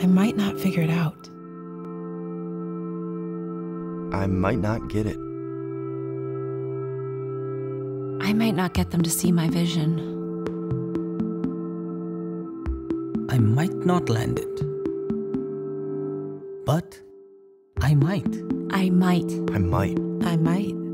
I might not figure it out. I might not get it. I might not get them to see my vision. I might not land it. But I might. I might. I might. I might.